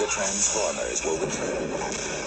The Transformers will return.